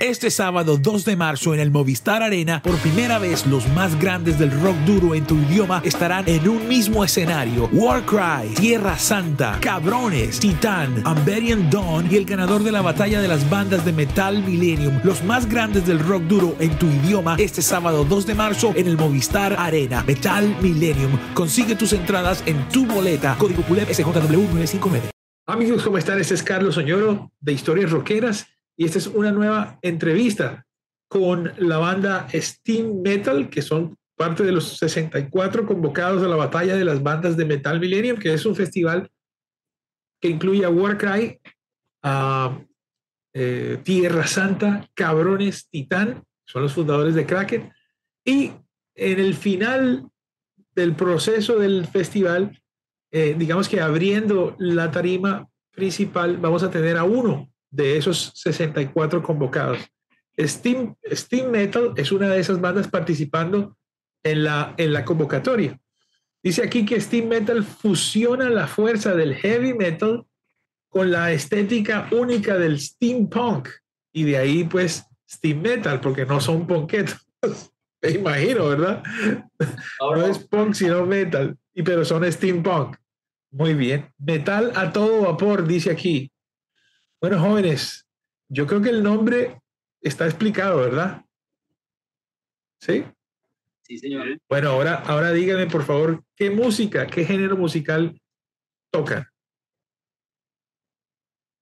Este sábado 2 de marzo en el Movistar Arena, por primera vez los más grandes del rock duro en tu idioma estarán en un mismo escenario. Warcry, Tierra Santa, Cabrones, Titán, Amberian Dawn y el ganador de la batalla de las bandas de Metal Millennium, los más grandes del rock duro en tu idioma, este sábado 2 de marzo en el Movistar Arena. Metal Millennium. Consigue tus entradas en tu boleta. Código PULEP SJW959. Amigos, ¿cómo están? Este es Carlos Oñoro de Historias Rockeras y esta es una nueva entrevista con la banda Steam Metal, que son parte de los 64 convocados a la batalla de las bandas de Metal Millennium, que es un festival que incluye a Warcry, a eh, Tierra Santa, Cabrones, Titán, son los fundadores de Kraken, y en el final del proceso del festival, eh, digamos que abriendo la tarima principal, vamos a tener a uno de esos 64 convocados. Steam, Steam Metal es una de esas bandas participando en la, en la convocatoria. Dice aquí que Steam Metal fusiona la fuerza del heavy metal con la estética única del steampunk. Y de ahí, pues, Steam Metal, porque no son punketos. Me imagino, ¿verdad? no es punk, sino metal. Y, pero son steampunk. Muy bien. Metal a todo vapor, dice aquí. Bueno, jóvenes, yo creo que el nombre está explicado, ¿verdad? ¿Sí? Sí, señor. Bueno, ahora, ahora díganme, por favor, ¿qué música, qué género musical tocan?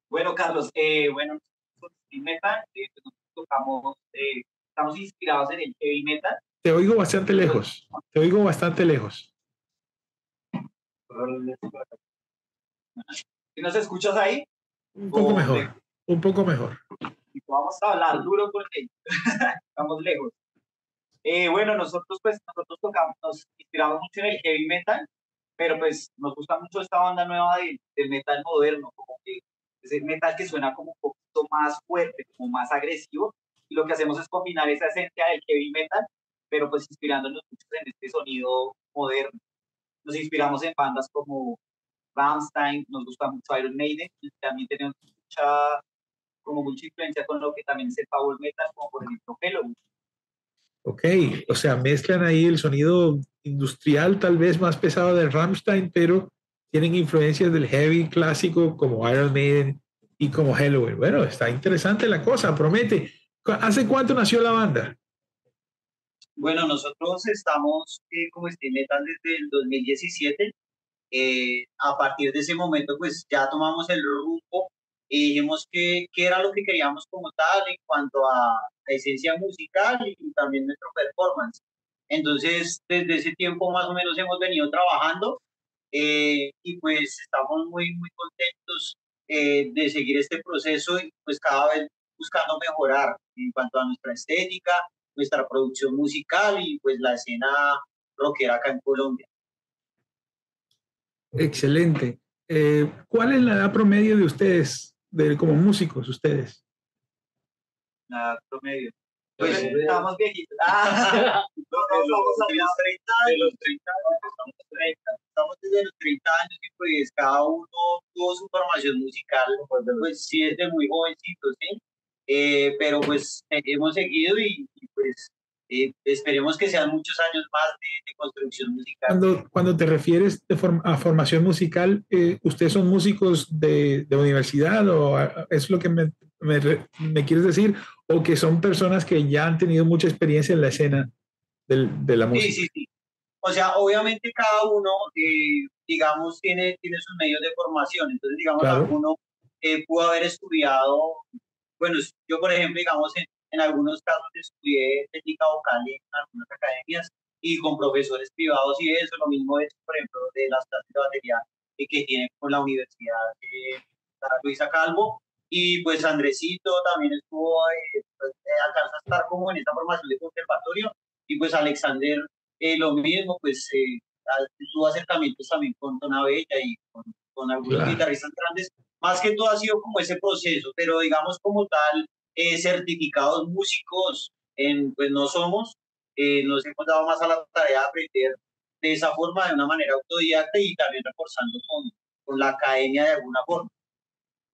Bueno, Carlos, eh, bueno, metal, eh, pues tocamos, eh, estamos inspirados en el heavy metal. Te oigo bastante lejos, te oigo bastante lejos. ¿Y nos escuchas ahí? Un poco mejor, un poco mejor. Vamos a hablar duro porque estamos lejos. Eh, bueno, nosotros pues nosotros tocamos, nos inspiramos mucho en el heavy metal, pero pues nos gusta mucho esta banda nueva del, metal moderno, como que es metal que suena como un poquito más fuerte, como más agresivo, y lo que hacemos es combinar esa esencia del heavy metal, pero pues inspirándonos mucho en este sonido moderno. Nos inspiramos en bandas como Rammstein, nos gusta mucho Iron Maiden, y también tenemos mucha, como mucha influencia con lo que también es el power metal, como por ejemplo Halloween. Ok, o sea, mezclan ahí el sonido industrial tal vez más pesado de Rammstein, pero tienen influencias del heavy clásico como Iron Maiden y como Halloween. Bueno, está interesante la cosa, promete. ¿Hace cuánto nació la banda? Bueno, nosotros estamos eh, como Steam Metal desde el 2017 eh, a partir de ese momento, pues ya tomamos el rumbo y dijimos que, qué era lo que queríamos como tal en cuanto a la esencia musical y también nuestro performance. Entonces, desde ese tiempo más o menos hemos venido trabajando eh, y pues estamos muy, muy contentos eh, de seguir este proceso y pues cada vez buscando mejorar en cuanto a nuestra estética, nuestra producción musical y pues la escena rockera acá en Colombia. Excelente. Eh, ¿Cuál es la edad promedio de ustedes, de, como músicos, ustedes? La edad promedio. Pues estamos viejitos. Ah, estamos a los 30 años. los 30 años, estamos, 30, estamos desde los 30 años y pues cada uno tuvo su formación musical, pues sí desde muy jovencito, ¿sí? Eh, pero pues hemos seguido y, y pues eh, esperemos que sean muchos años más de, construcción musical. Cuando, cuando te refieres de a formación musical, eh, ¿ustedes son músicos de, de universidad o es lo que me, me, me, quieres decir? ¿O que son personas que ya han tenido mucha experiencia en la escena del, de la música? Sí, sí, sí. O sea, obviamente cada uno, eh, digamos, tiene, tiene sus medios de formación. Entonces, digamos, cada uno pudo haber estudiado, bueno, yo por ejemplo, digamos, en, en algunos casos estudié técnica vocal en algunas academias y con profesores privados y eso, lo mismo es, por ejemplo, de las clases de batería que tiene con la Universidad de Luisa Calvo. Y pues Andresito también estuvo, eh, pues, alcanza a estar como en esta formación de conservatorio. Y pues Alexander, eh, lo mismo, pues eh, tuvo acercamientos también con Dona Bella y con, con algunos guitarristas grandes. Más que todo ha sido como ese proceso, pero digamos como tal, eh, certificados músicos, en, pues no somos, eh, nos hemos dado más a la tarea de aprender de esa forma, de una manera autodidacta y también reforzando con, con la academia de alguna forma.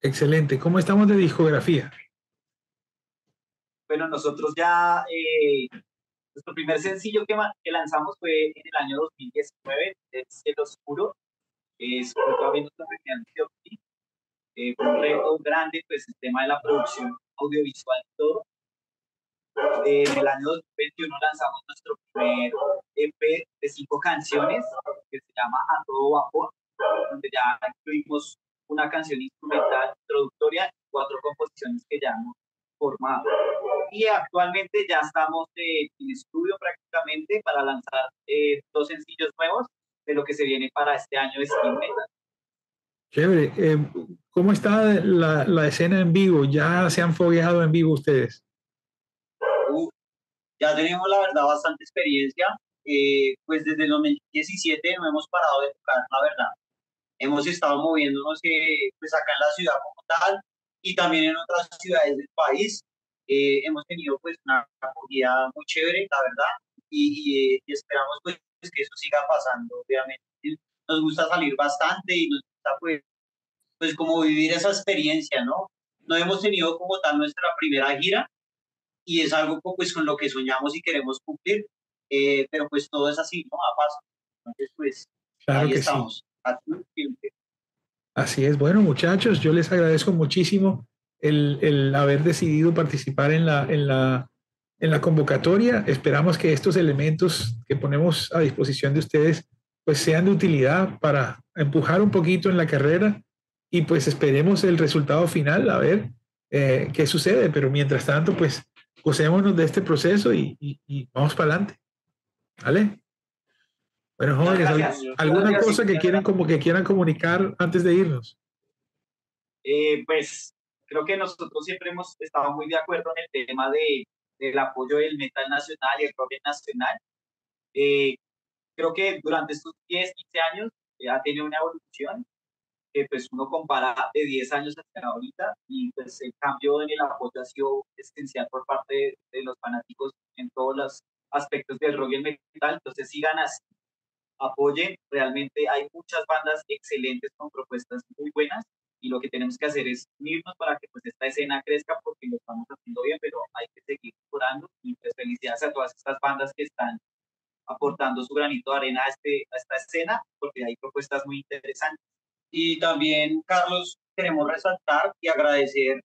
Excelente. ¿Cómo estamos de discografía? bueno, nosotros ya, eh, nuestro primer sencillo que, que, lanzamos fue en el año 2019, El Cielo Oscuro, es eh, un reto grande, pues el tema de la producción audiovisual y todo. Eh, en el año 2021 lanzamos nuestro primer EP de cinco canciones que se llama A Todo Vapor, donde ya incluimos una canción instrumental introductoria y cuatro composiciones que ya hemos formado. Y actualmente ya estamos en estudio prácticamente para lanzar eh, dos sencillos nuevos de lo que se viene para este año de Skin Metal. Chévere. Eh, ¿Cómo está la, la, escena en vivo? ¿Ya se han fogueado en vivo ustedes? ya tenemos, la verdad, bastante experiencia. Eh, pues desde el 2017 no hemos parado de tocar, la verdad. Hemos estado moviéndonos eh, pues acá en la ciudad como tal y también en otras ciudades del país. Eh, hemos tenido pues una acogida muy chévere, la verdad, y, y esperamos pues que eso siga pasando, obviamente. Nos gusta salir bastante y nos pues, pues como vivir esa experiencia, ¿no? No hemos tenido como tal nuestra primera gira, y es algo pues con lo que soñamos y queremos cumplir, eh, pero pues todo es así, ¿no? A paso. Entonces pues ahí estamos. Así es, bueno muchachos, yo les agradezco muchísimo el, el haber decidido participar en la, en, la, en la convocatoria. Esperamos que estos elementos que ponemos a disposición de ustedes pues sean de utilidad para empujar un poquito en la carrera y pues esperemos el resultado final a ver eh, qué sucede, pero mientras tanto pues gocémonos de este proceso y, vamos para adelante. ¿Vale? Bueno, jóvenes, ¿alguna cosa que quieran, como que quieran comunicar antes de irnos? Eh, pues creo que nosotros siempre hemos estado muy de acuerdo en el tema de, del apoyo del metal nacional y el rock nacional. Eh, creo que durante estos 10, 15 años eh, ha tenido una evolución que pues uno compara de 10 años hasta ahorita y pues el cambio en el apoyo ha sido esencial por parte de, los fanáticos en todos los aspectos del rock y el metal, entonces sigan así, apoyen, realmente hay muchas bandas excelentes con propuestas muy buenas y lo que tenemos que hacer es unirnos para que pues esta escena crezca porque lo estamos haciendo bien, pero hay que seguir mejorando y pues felicidades a todas estas bandas que están aportando su granito de arena a, este, a esta escena porque hay propuestas muy interesantes. Y también, Carlos, queremos resaltar y agradecer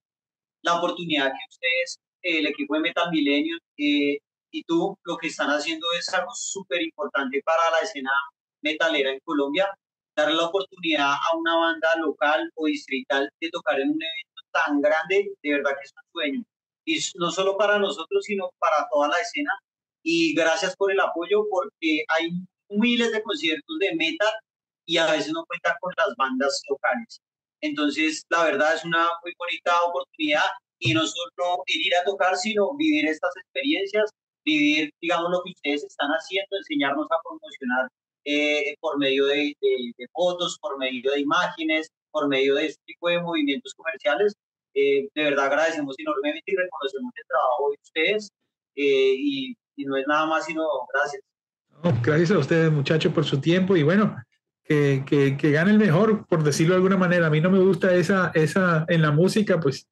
la oportunidad que ustedes, el equipo de Metal Millennium eh, y tú, lo que están haciendo es algo súper importante para la escena metalera en Colombia, darle la oportunidad a una banda local o distrital de tocar en un evento tan grande, de verdad que es un sueño. Y no solo para nosotros, sino para toda la escena. Y gracias por el apoyo, porque hay miles de conciertos de metal y a veces no cuentan con las bandas locales. Entonces, la verdad es una muy bonita oportunidad y no solo ir a tocar, sino vivir estas experiencias, vivir, digamos, lo que ustedes están haciendo, enseñarnos a promocionar eh, por medio de, de, fotos, por medio de imágenes, por medio de este tipo de movimientos comerciales. Eh, de verdad agradecemos enormemente y reconocemos el trabajo de ustedes eh, y, y, no es nada más sino gracias. gracias a ustedes muchachos por su tiempo y bueno, que, que, gane el mejor, por decirlo de alguna manera. A mí no me gusta esa, esa, en la música, pues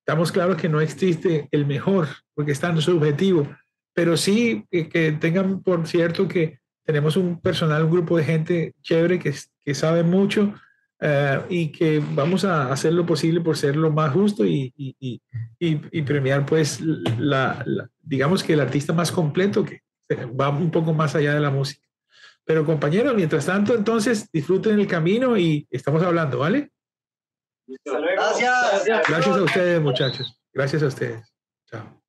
estamos claros que no existe el mejor, porque está en subjetivo, pero sí que, tengan por cierto que tenemos un personal, un grupo de gente chévere que, que sabe mucho eh, y que vamos a hacer lo posible por ser lo más justo y, y, y, premiar pues la, digamos que el artista más completo que va un poco más allá de la música. Pero compañeros, mientras tanto, entonces disfruten el camino y estamos hablando, ¿vale? Gracias. Gracias a ustedes, muchachos. Gracias a ustedes. Chao.